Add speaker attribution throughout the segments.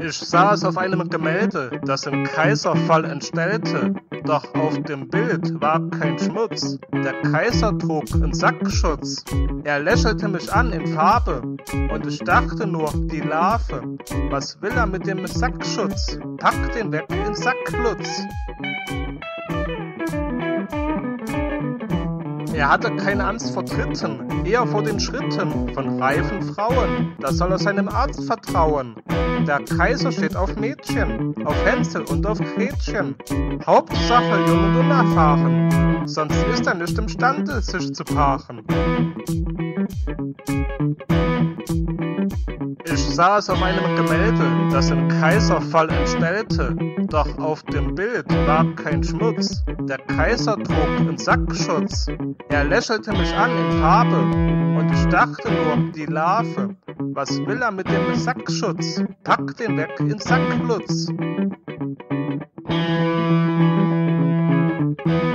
Speaker 1: Ich saß auf einem Gemälde, das im Kaiserfall entstellte, doch auf dem Bild war kein Schmutz. Der Kaiser trug einen Sackschutz. Er lächelte mich an in Farbe und ich dachte nur, die Larve. Was will er mit dem Sackschutz? Pack den weg in Sacklutz. Er hatte keine Angst vor Tritten, eher vor den Schritten von reifen Frauen. Da soll er seinem Arzt vertrauen. Der Kaiser steht auf Mädchen, auf Hänsel und auf Gretchen. Hauptsache jung und unerfahren, sonst ist er nicht imstande, sich zu paaren. Ich saß auf einem Gemälde, das im Kaiserfall entstellte, doch auf dem Bild war kein Schmutz. Der Kaiser trug einen Sackschutz. Er lächelte mich an in Farbe und ich dachte nur, die Larve. Was will er mit dem Sackschutz? Pack den weg in Sacklutz.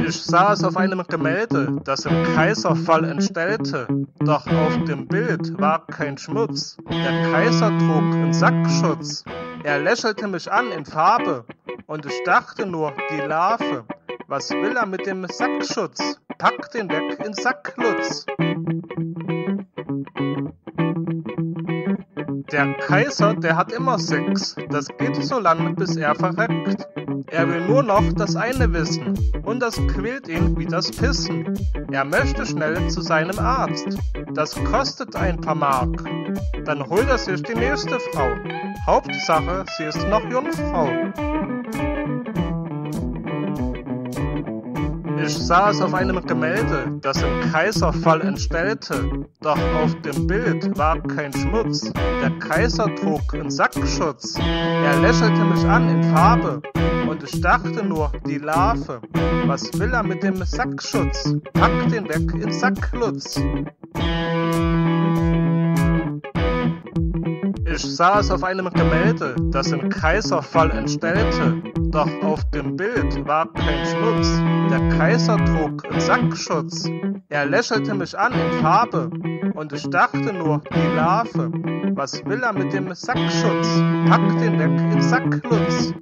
Speaker 1: Ich saß auf einem Gemälde, das im Kaiserfall entstellte, doch auf dem Bild war kein Schmutz. Der Kaiser trug einen Sackschutz. Er lächelte mich an in Farbe und ich dachte nur, die Larve. Was will er mit dem Sackschutz? Pack den weg in Sacklutz. Der Kaiser, der hat immer Sex. Das geht so lange, bis er verreckt. Er will nur noch das eine wissen. Und das quält ihn wie das Pissen. Er möchte schnell zu seinem Arzt. Das kostet ein paar Mark. Dann holt er sich die nächste Frau. Hauptsache, sie ist noch Jungfrau. Ich saß auf einem Gemälde, das im Kaiserfall entstellte, doch auf dem Bild war kein Schmutz. Der Kaiser trug einen Sackschutz. Er lächelte mich an in Farbe und ich dachte nur, die Larve. Was will er mit dem Sackschutz? Pack den weg in Sacklutz. Ich saß auf einem Gemälde, das im Kaiserfall entstellte, doch auf dem Bild war kein Schmutz, der Kaiser trug Sackschutz. Er lächelte mich an in Farbe und ich dachte nur, die Larve. Was will er mit dem Sackschutz? Pack den weg im Sackklutz.